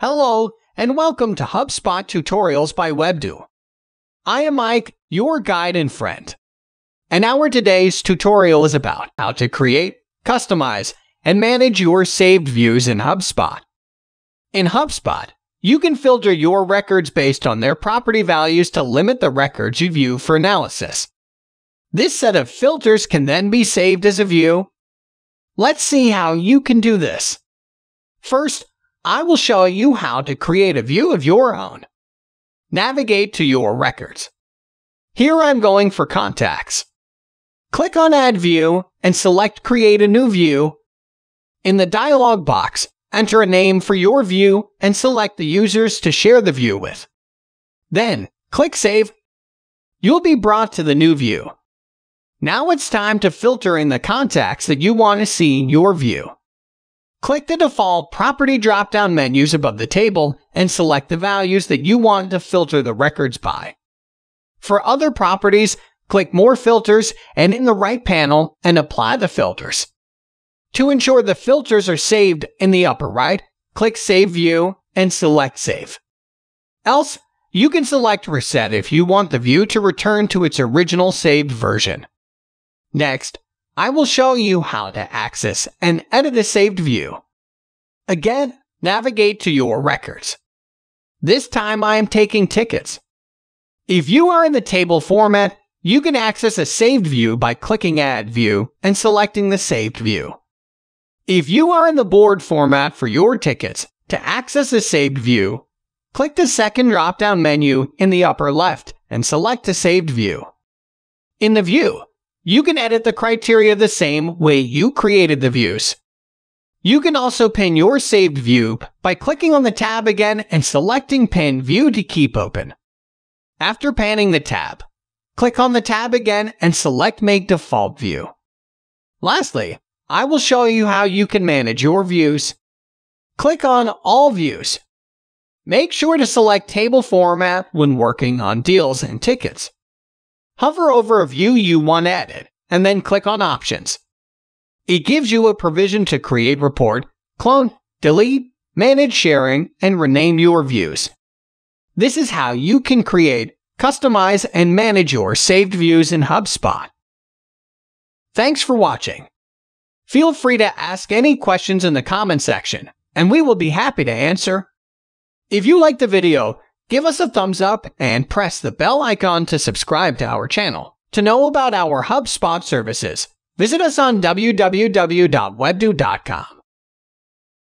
Hello, and welcome to HubSpot Tutorials by Webdew. I am Mike, your guide and friend. And our today's tutorial is about how to create, customize, and manage your saved views in HubSpot. In HubSpot, you can filter your records based on their property values to limit the records you view for analysis. This set of filters can then be saved as a view. Let's see how you can do this. First, I will show you how to create a view of your own. Navigate to your records. Here I'm going for contacts. Click on Add View and select Create a new view. In the dialog box, enter a name for your view and select the users to share the view with. Then, click Save. You'll be brought to the new view. Now it's time to filter in the contacts that you want to see in your view. Click the default property drop-down menus above the table and select the values that you want to filter the records by. For other properties, click More Filters and in the right panel and apply the filters. To ensure the filters are saved in the upper right, click Save View and select Save. Else, you can select Reset if you want the view to return to its original saved version. Next, I will show you how to access and edit a saved view. Again, navigate to your records. This time I am taking tickets. If you are in the table format, you can access a saved view by clicking Add View and selecting the saved view. If you are in the board format for your tickets, to access a saved view, click the second drop-down menu in the upper left and select a saved view. In the view, you can edit the criteria the same way you created the views. You can also pin your saved view by clicking on the tab again and selecting Pin View to keep open. After panning the tab, click on the tab again and select Make Default View. Lastly, I will show you how you can manage your views. Click on All Views. Make sure to select Table Format when working on deals and tickets. Hover over a view you want added, and then click on Options. It gives you a provision to create report, clone, delete, manage sharing, and rename your views. This is how you can create, customize, and manage your saved views in HubSpot. Thanks for watching. Feel free to ask any questions in the comment section, and we will be happy to answer. If you liked the video, Give us a thumbs up and press the bell icon to subscribe to our channel. To know about our HubSpot services, visit us on www.webdew.com.